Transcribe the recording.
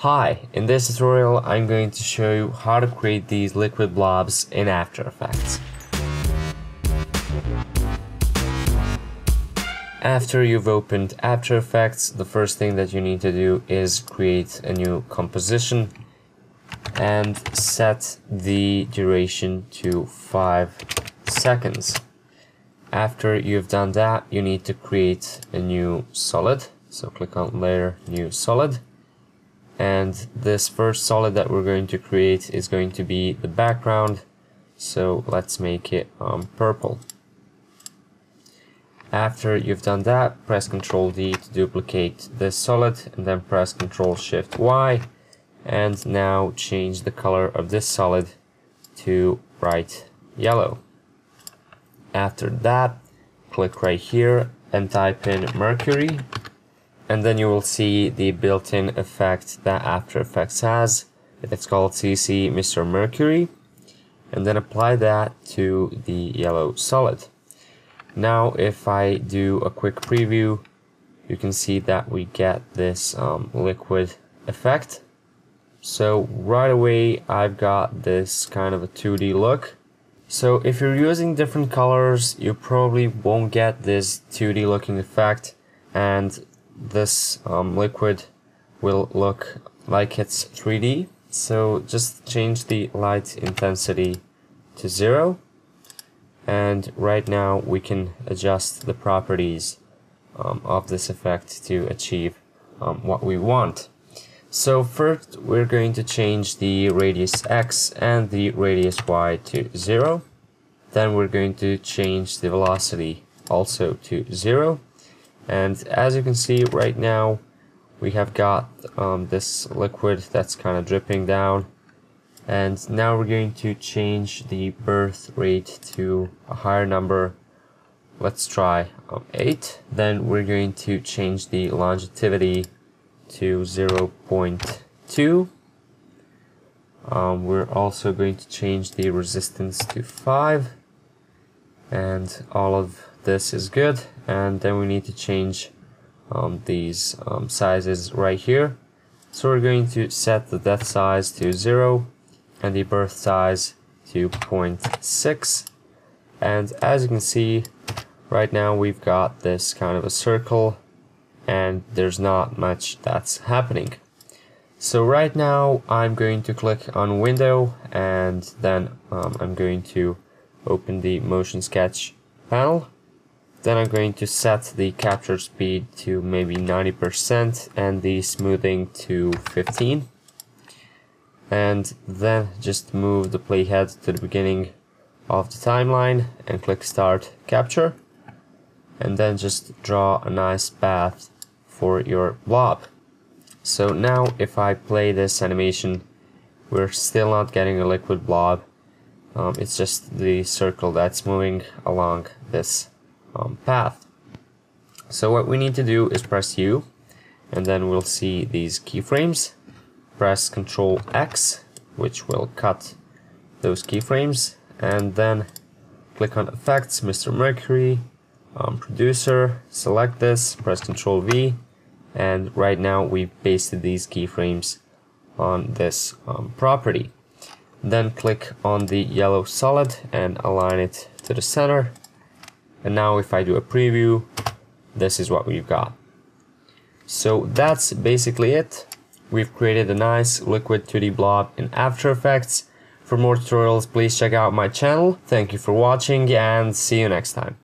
Hi, in this tutorial I'm going to show you how to create these liquid blobs in After Effects. After you've opened After Effects, the first thing that you need to do is create a new composition and set the duration to 5 seconds. After you've done that, you need to create a new solid. So click on Layer, New Solid and this first solid that we're going to create is going to be the background. So let's make it um, purple. After you've done that press ctrl D to duplicate this solid and then press ctrl shift Y. And now change the color of this solid to bright yellow. After that click right here and type in mercury and then you will see the built-in effect that After Effects has. It's called CC Mr. Mercury. And then apply that to the yellow solid. Now if I do a quick preview, you can see that we get this um, liquid effect. So right away I've got this kind of a 2D look. So if you're using different colors, you probably won't get this 2D looking effect and this um, liquid will look like it's 3D. So just change the light intensity to zero. And right now we can adjust the properties um, of this effect to achieve um, what we want. So first we're going to change the radius X and the radius Y to zero. Then we're going to change the velocity also to zero and as you can see right now we have got um, this liquid that's kind of dripping down. And now we're going to change the birth rate to a higher number. Let's try um, 8 then we're going to change the longevity to 0.2 um, we're also going to change the resistance to 5 and all of this is good and then we need to change um, these um, sizes right here. So we're going to set the death size to 0 and the birth size to 0.6 and as you can see right now we've got this kind of a circle and there's not much that's happening. So right now I'm going to click on window and then um, I'm going to open the motion sketch panel then I'm going to set the capture speed to maybe 90% and the smoothing to 15. And then just move the playhead to the beginning of the timeline and click start capture. And then just draw a nice path for your blob. So now if I play this animation, we're still not getting a liquid blob. Um, it's just the circle that's moving along this um, path. So what we need to do is press U and then we'll see these keyframes. Press Ctrl X which will cut those keyframes and then click on Effects, Mr. Mercury, um, Producer, select this, press Ctrl V and right now we've pasted these keyframes on this um, property. Then click on the yellow solid and align it to the center and now if I do a preview, this is what we've got. So that's basically it. We've created a nice liquid 2D blob in After Effects. For more tutorials, please check out my channel. Thank you for watching and see you next time.